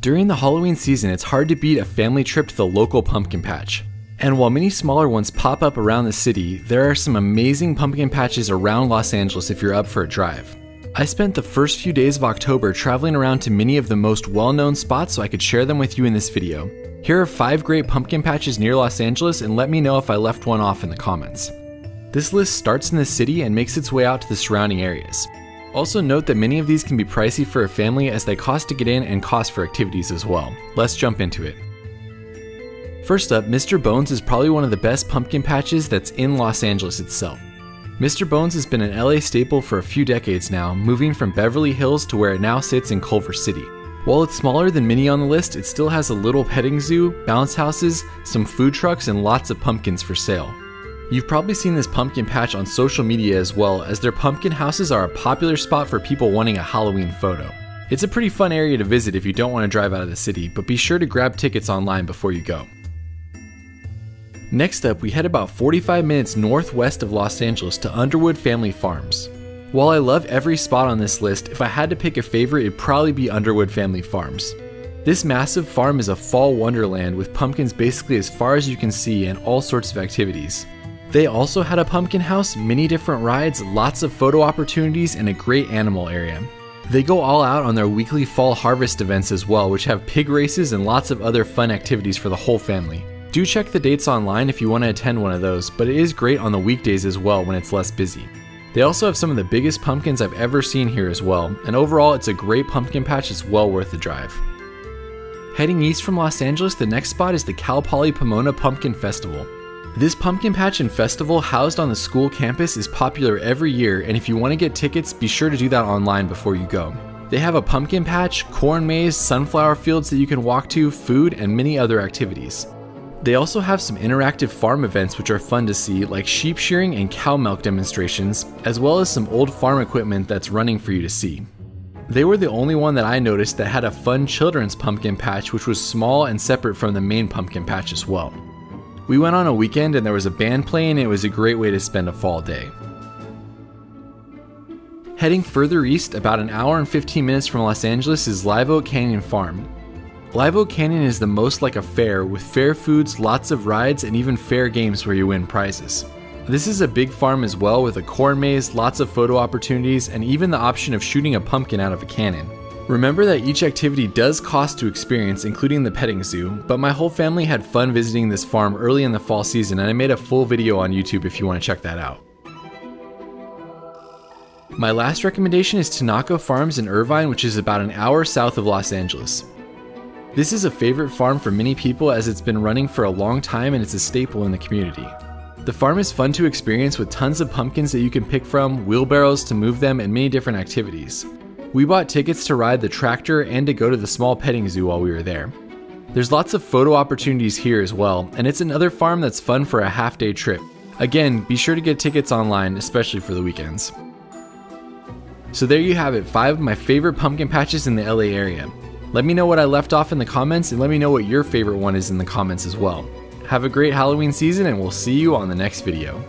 During the Halloween season, it's hard to beat a family trip to the local pumpkin patch. And while many smaller ones pop up around the city, there are some amazing pumpkin patches around Los Angeles if you're up for a drive. I spent the first few days of October traveling around to many of the most well known spots so I could share them with you in this video. Here are 5 great pumpkin patches near Los Angeles and let me know if I left one off in the comments. This list starts in the city and makes its way out to the surrounding areas. Also note that many of these can be pricey for a family as they cost to get in and cost for activities as well. Let's jump into it. First up, Mr. Bones is probably one of the best pumpkin patches that's in Los Angeles itself. Mr. Bones has been an LA staple for a few decades now, moving from Beverly Hills to where it now sits in Culver City. While it's smaller than many on the list, it still has a little petting zoo, bounce houses, some food trucks, and lots of pumpkins for sale. You've probably seen this pumpkin patch on social media as well, as their pumpkin houses are a popular spot for people wanting a Halloween photo. It's a pretty fun area to visit if you don't want to drive out of the city, but be sure to grab tickets online before you go. Next up, we head about 45 minutes northwest of Los Angeles to Underwood Family Farms. While I love every spot on this list, if I had to pick a favorite, it'd probably be Underwood Family Farms. This massive farm is a fall wonderland with pumpkins basically as far as you can see and all sorts of activities. They also had a pumpkin house, many different rides, lots of photo opportunities, and a great animal area. They go all out on their weekly fall harvest events as well, which have pig races and lots of other fun activities for the whole family. Do check the dates online if you want to attend one of those, but it is great on the weekdays as well when it's less busy. They also have some of the biggest pumpkins I've ever seen here as well, and overall it's a great pumpkin patch that's well worth the drive. Heading east from Los Angeles, the next spot is the Cal Poly Pomona Pumpkin Festival. This pumpkin patch and festival housed on the school campus is popular every year, and if you want to get tickets, be sure to do that online before you go. They have a pumpkin patch, corn maze, sunflower fields that you can walk to, food, and many other activities. They also have some interactive farm events which are fun to see, like sheep shearing and cow milk demonstrations, as well as some old farm equipment that's running for you to see. They were the only one that I noticed that had a fun children's pumpkin patch, which was small and separate from the main pumpkin patch as well. We went on a weekend and there was a band playing, it was a great way to spend a fall day. Heading further east, about an hour and 15 minutes from Los Angeles, is Live Oak Canyon Farm. Live Oak Canyon is the most like a fair, with fair foods, lots of rides, and even fair games where you win prizes. This is a big farm as well, with a corn maze, lots of photo opportunities, and even the option of shooting a pumpkin out of a cannon. Remember that each activity does cost to experience, including the petting zoo, but my whole family had fun visiting this farm early in the fall season and I made a full video on YouTube if you want to check that out. My last recommendation is Tanaka Farms in Irvine, which is about an hour south of Los Angeles. This is a favorite farm for many people as it's been running for a long time and it's a staple in the community. The farm is fun to experience with tons of pumpkins that you can pick from, wheelbarrows to move them, and many different activities. We bought tickets to ride the tractor and to go to the small petting zoo while we were there. There's lots of photo opportunities here as well, and it's another farm that's fun for a half day trip. Again, be sure to get tickets online, especially for the weekends. So there you have it, 5 of my favorite pumpkin patches in the LA area. Let me know what I left off in the comments and let me know what your favorite one is in the comments as well. Have a great Halloween season and we'll see you on the next video.